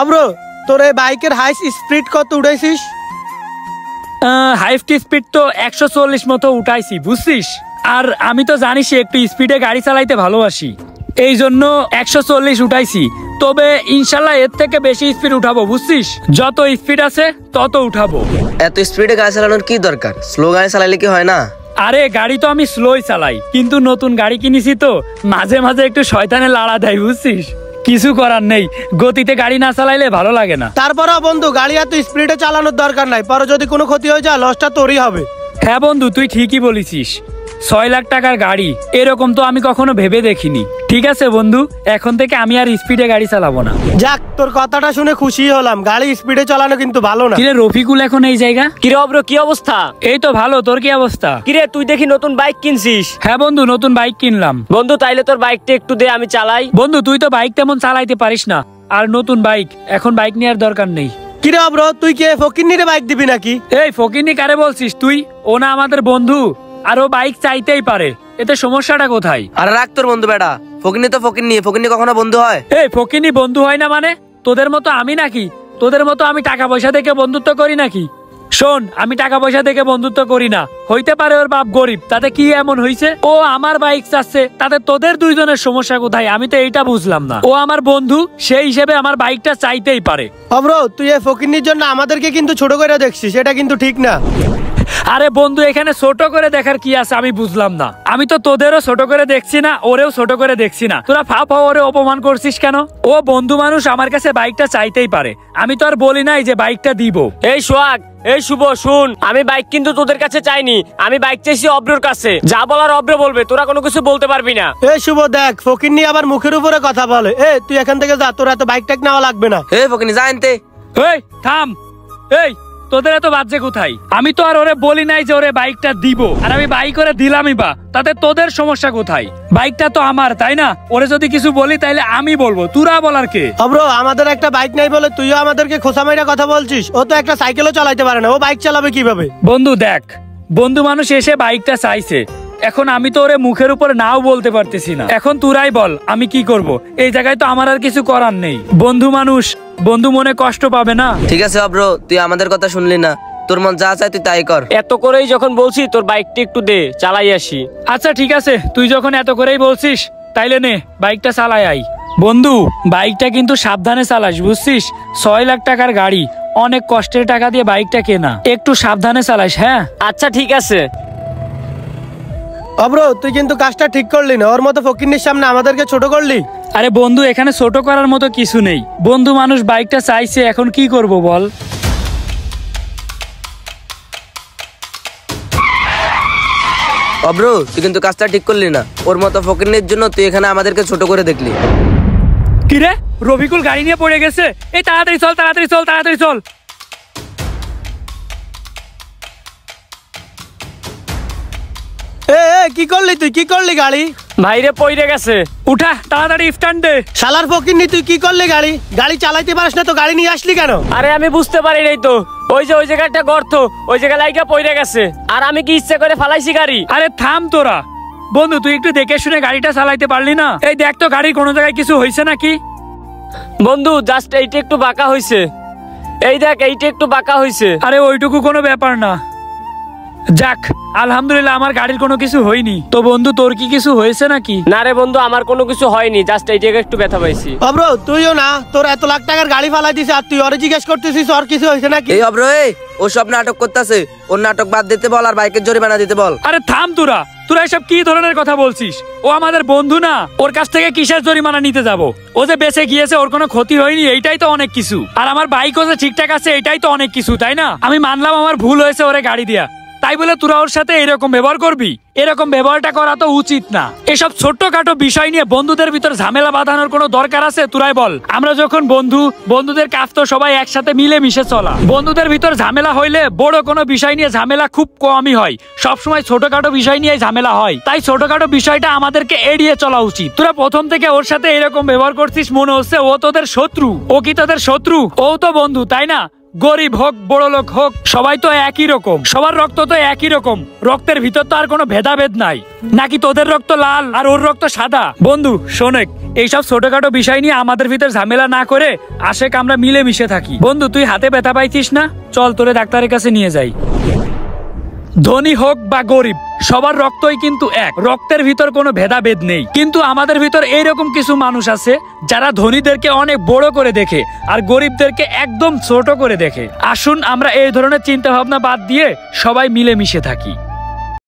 অব্র তোর এই বাইকের হাই স্পিড কত উঠাইছিস হাইফটি স্পিড তো একশো চল্লিশ মতো উঠাইছি বুঝছিস? আর আমি তো জানিস একটু স্পিডে গাড়ি চালাইতে ভালোবাসি। এই জন্য একশো চল্লিশ উঠাইছি। তবে ইনশাল্লাহ এর থেকে বেশি স্পিড উঠাবো বুঝছিস? যত স্পিড আছে তত উঠাবো। এত স্পিডে গাড়ি চালানোর কি দরকার? স্লো গাড়ি চালাইলে কি হয় না? আরে গাড়ি তো আমি স্লোই চালাই কিন্তু নতুন গাড়ি কিনেছি তো মাঝে মাঝে একটু শয়তানে লাড়া দেয় বুঝছিস? কিছু করার নেই। গতিতে গাড়ি না চালাইলে ভালো লাগে না। তারপরেও বন্ধু গাড়ি এত স্পিডে চালানোর দরকার নাই। পরে যদি কোনো ক্ষতি হয়ে যায় লসটা তোরই হবে। হ্যাঁ বন্ধু তুই ঠিকই বলেছিস। ছয় লাখ টাকার গাড়ি। এরকম তো আমি কখনো ভেবে দেখিনি। ঠিক আছে বন্ধু এখন থেকে আমি আর স্পিডে গাড়ি চালাবো না। যাক তোর কথাটা শুনে খুশি হলাম। গাড়ি স্পিডে চালানো কিন্তু ভালো না। কিরে রফিকুল এখন এই জায়গা? কিরে অব্র কি অবস্থা? এই তো ভালো তোর কি অবস্থা? কিরে তুই দেখি নতুন বাইক কিনছিস? হ্যাঁ বন্ধু নতুন বাইক কিনলাম। বন্ধু তাইলে তোর বাইকটা একটু দে আমি চালাই। বন্ধু তুই তো বাইক তেমন চালাইতে পারিস না। আর নতুন বাইক এখন বাইক নেওয়ার দরকার নেই। কিরে অব্র তুই কে ফকির বাইক দিবি নাকি? এই ফকিনি কারে বলছিস তুই? ও না আমাদের বন্ধু। আর ও বাইক চাইতেই পারে। এতে সমস্যাটা কোথায়? আরে রাখ তোর বন্ধু বেটা। ফকিনি তো ফকির নিয়ে ফকিনি কখনো বন্ধু হয়? এই ফকিনি বন্ধু হয় না মানে? তোদের মতো আমি নাকি? তোদের মতো আমি টাকা পয়সা থেকে বন্ধুত্ব করি নাকি? শোন আমি টাকা পয়সা থেকে বন্ধুত্ব করি না। হইতে পারে ওর বাপ গরিব তাতে কি এমন হইছে? ও আমার বাইক চাচ্ছে তাতে তোদের দুইজনের সমস্যা কোথায়? আমি তো এইটা বুঝলাম না। ও আমার বন্ধু সেই হিসেবে আমার বাইকটা চাইতেই পারে। অব্র তুই এই ফকিরনির জন্য আমাদেরকে কিন্তু ছোট করে দেখছিস এটা কিন্তু ঠিক না। আরে বন্ধু এখানে ছোট করে দেখার কি আছে আমি বুঝলাম না। আমি তো তোদেরও ছোট করে দেখছি না ওরেও ছোট করে দেখছি না। তোরা ফা ফা ওরে অপমান করছিস কেন? ও বন্ধু মানুষ আমার কাছে বাইকটা চাইতেই পারে। আমি তো আর বলি নাই যে বাইকটা দিব। এই সোহাগ এই শুভ শুন আমি বাইক কিন্তু তোদের কাছে চাইনি। আমি বাইক চাইছি অব্রর কাছে। যা বলার অব্র বলবে তোরা কোনো কিছু বলতে পারবি না। এ শুভ দেখ ফকিরনি আবার মুখের উপরে কথা বলে। এ তুই এখান থেকে যা তোরা তো বাইক টাইক নেওয়া লাগবে না। হে ফকিনি যা এই থাম। এই তোদের এত বাজে কোথায়? আমি তো আর ওরে বলি নাই যে ওরে বাইকটা দিব। আর আমি বাইক করে দিলামই বা তাতে তোদের সমস্যা কোথায়? বাইকটা তো আমার তাই না? ওরে যদি কিছু বলি তাইলে আমি বলব। তুরা বলার কে? অব্র আমাদের একটা বাইক নাই বলে তুইও আমাদেরকে খোসা মাইরা কথা বলছিস। ও তো একটা সাইকেলও চালাইতে পারে না। ও বাইক চালাবে কীভাবে? বন্ধু দেখ। বন্ধু মানুষ এসে বাইকটা চাইছে। এখন আমি তো ওরে মুখের উপর নাও বলতে পারতেছি না। এখন তুরাই বল আমি কি করব? এই জায়গায় তো আমার আর কিছু করার নেই। বন্ধু মানুষ বন্ধু মনে কষ্ট পাবে না। ঠিক আছে অব্র তুই আমাদের কথা শুনলি না। তোর মন যা চায় তুই তাই কর। এত করেই যখন বলছি তোর বাইকটা একটু দে চালাই আসি। আচ্ছা ঠিক আছে তুই যখন এত করেই বলছিস তাইলে নে বাইকটা চালাই আই। বন্ধু বাইকটা কিন্তু সাবধানে চালাস বুঝছিস? ছয় লাখ টাকার গাড়ি অনেক কষ্টের টাকা দিয়ে বাইকটা কেনা। একটু সাবধানে চালাস হ্যাঁ? আচ্ছা ঠিক আছে। অব্র তুই কিন্তু কাজটা ঠিক করলি না। ওর মতো ফকিরনির সামনে আমাদেরকে ছোট করলি। আরে বন্ধু এখানে ছোট করার মতো কিছু নেই। বন্ধু মানুষ বাইকটা চাইছে এখন কি করব বল? অব্র তুই কিন্তু কাজটা ঠিক করলি না। ওর মতো ফকিনের জন্য তুই এখানে আমাদেরকে ছোট করে দেখলি। কিরে? রবিকুল গাড়ি নিয়ে পড়ে গেছে? এই তাড়াতাড়ি চল তাড়াতাড়ি চল তাড়াতাড়ি চল। কি করলি তুই? কি করলি গাড়ি? ভাইরে পইরে গেছে। উঠা তাড়াতাড়ি স্ট্যান্ড দে। শালার ফকিরনি তুই কি করলি গাড়ি? গাড়ি চালাইতে পারিস না তো গাড়ি নিয়ে আসলি কেন? আরে আমি বুঝতে পারি নাই তো। ওই যে ওই জায়গাটা গর্ত ওই জায়গা লাইকা পইরে গেছে। আর আমি কি ইচ্ছে করে ফালাইছি গাড়ি? আরে থাম তোরা। বন্ধু তুই একটু দেখে শুনে গাড়িটা চালাইতে পারলি না? এই দেখ তো গাড়ির কোনো জায়গায় কিছু হয়েছে নাকি? বন্ধু জাস্ট এইটা একটু বাঁকা হইছে। এই দেখ এইটা একটু বাঁকা হইছে। আরে ওইটুকু কোনো ব্যাপার না। যাক আলহামদুলিল্লাহ আমার গাড়ির কোনো কিছু হয়নি। তো বন্ধু তোর কি কিছু হয়েছে নাকি? না রে বন্ধু আমার কোনো কিছু হয়নি জাস্ট এই জায়গায় একটু ব্যথা পাইছি। অব্র তুইও না তোর এত লাখ টাকার গাড়ি ফালাই দিছে আর তুই ওরে জিজ্ঞেস করতেছিস ওর কিছু হয়েছে নাকি? এই অব্র এই ও সব নাটক করতেছে। ওর নাটক বাদ দিতে বল আর বাইকের জরিমানা দিতে বল। আরে থাম তোরা তোরা এসব কি ধরনের কথা বলছিস? ও আমাদের বন্ধু না ওর কাছ থেকে কিসের জরিমানা নিতে যাব? ও যে বেঁচে গিয়েছে ওর কোনো ক্ষতি হয়নি এইটাই তো অনেক কিছু। আর আমার বাইকও যে ঠিকঠাক আছে এটাই তো অনেক কিছু তাই না? আমি মানলাম আমার ভুল হয়েছে ওরে গাড়ি দিয়া। তাই বলে তোরা ওর সাথে এরকম ব্যবহার করবি? এরকম ব্যবহারটা করা তো উচিত না। এসব ছোট্টখাটো বিষয় নিয়ে বন্ধুদের ভিতর ঝামেলা বাঁধানোর কোনো দরকার আছে? তুরাই বল। আমরা যখন বন্ধু, বন্ধুদের কাজ তো সবাই একসাথে মিলে মিশে চলা। বন্ধুদের ভিতর ঝামেলা হইলে বড় কোনো বিষয় নিয়ে ঝামেলা খুব কমই হয়। সবসময় ছোটখাটো বিষয় নিয়ে ঝামেলা হয়। তাই ছোটখাটো বিষয়টা আমাদেরকে এড়িয়ে চলা উচিত। তোরা প্রথম থেকে ওর সাথে এরকম ব্যবহার করছিস, মনে হচ্ছে ও তোদের শত্রু। ও কি তোদের শত্রু? ও তো বন্ধু, তাই না? গরিব হোক, বড় লোক হোক, সবাই তো একই রকম। সবার রক্ত তো একই রকম। রক্তের ভিতর তো আর কোনো ভেদাভেদ নাই। নাকি তোদের রক্ত লাল আর ওর রক্ত সাদা? বন্ধু শোনেক এইসব ছোটখাটো বিষয় নিয়ে আমাদের ভিতর ঝামেলা না করে আশেক আমরা মিলে মিশে থাকি। বন্ধু, তুই হাতে ব্যথা পাইছিস না? চল তোরে ডাক্তারের কাছে নিয়ে যাই। ধনী হোক বা গরিব, সবার রক্তই কিন্তু এক। রক্তের ভিতর কোনো ভেদাভেদ নেই। কিন্তু আমাদের ভিতর এইরকম কিছু মানুষ আছে, যারা ধনীদেরকে অনেক বড় করে দেখে আর গরিবদেরকে একদম ছোট করে দেখে। আসুন আমরা এই ধরনের চিন্তা ভাবনা বাদ দিয়ে সবাই মিলে মিশে থাকি।